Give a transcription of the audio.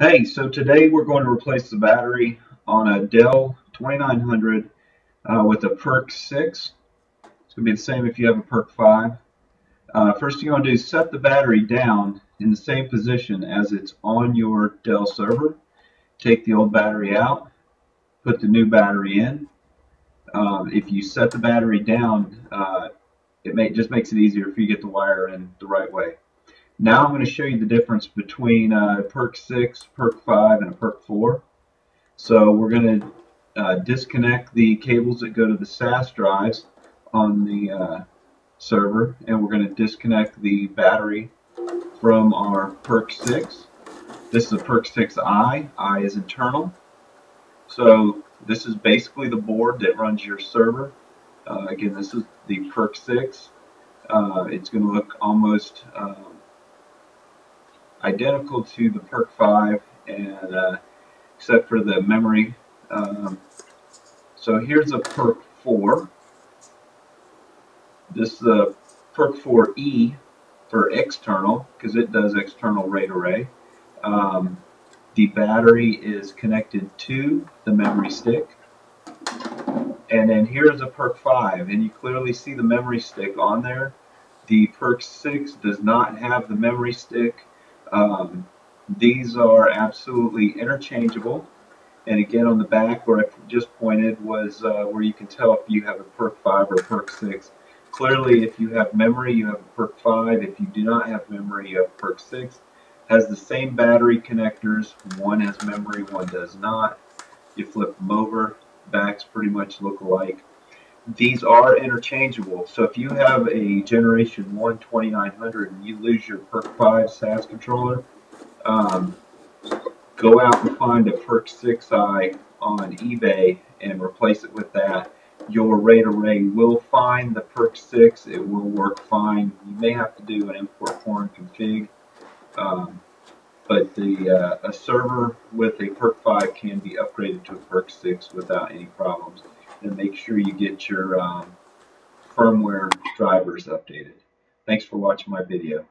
Hey, so today we're going to replace the battery on a Dell 2900 uh, with a PERC 6. It's going to be the same if you have a PERC 5. Uh, first thing you want to do is set the battery down in the same position as it's on your Dell server. Take the old battery out, put the new battery in. Um, if you set the battery down, uh, it may, just makes it easier if you get the wire in the right way. Now I'm going to show you the difference between uh, PERC 6, PERC 5, and a PERC 4. So we're going to uh, disconnect the cables that go to the SAS drives on the uh, server, and we're going to disconnect the battery from our PERC 6. This is a PERC 6i. I is internal. So this is basically the board that runs your server. Uh, again, this is the PERC 6. Uh, it's going to look almost um, identical to the PERC 5 and uh, except for the memory. Um, so here's a PERC 4. This is a PERC 4E for external because it does external RAID array. Um, the battery is connected to the memory stick. And then here's a PERC 5 and you clearly see the memory stick on there. The PERC 6 does not have the memory stick um, these are absolutely interchangeable. And again, on the back where I just pointed was uh, where you can tell if you have a PERC 5 or PERC 6. Clearly, if you have memory, you have a PERC 5. If you do not have memory, you have PERC 6. Has the same battery connectors. One has memory, one does not. You flip them over. Backs pretty much look alike these are interchangeable. So if you have a Generation 1 2900 and you lose your PERC 5 SAS controller, um, go out and find a PERC 6i on eBay and replace it with that. Your RAID array will find the PERC 6. It will work fine. You may have to do an import foreign config. Um, but the uh, a server with a PERC 5 can be upgraded to a PERC 6 without any problems and make sure you get your um, firmware drivers updated. Thanks for watching my video.